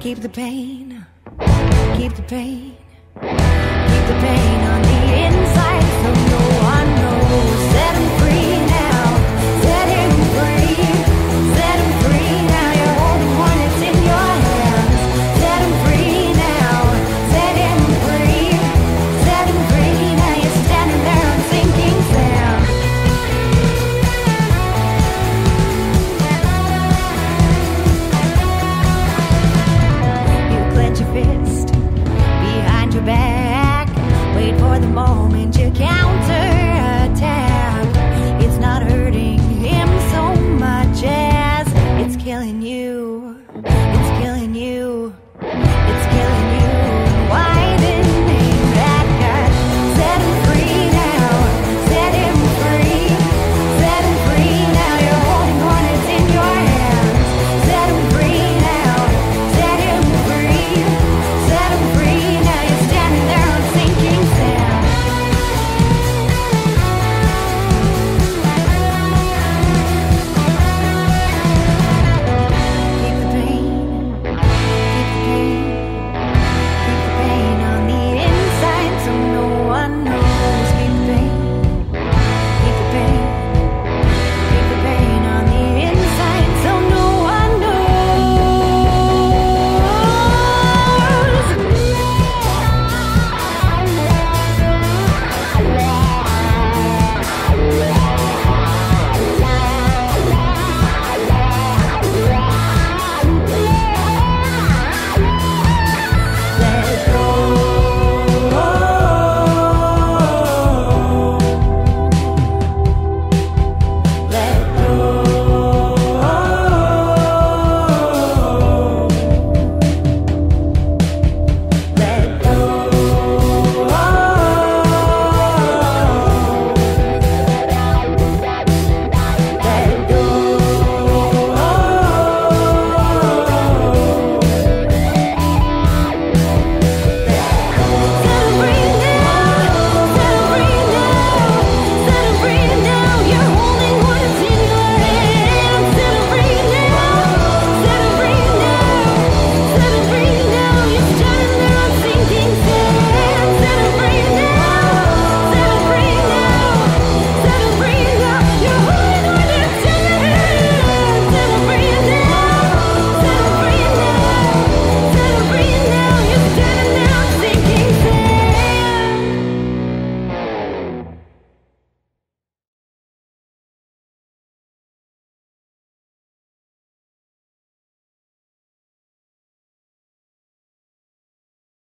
Keep the pain, keep the pain, keep the pain on the inside.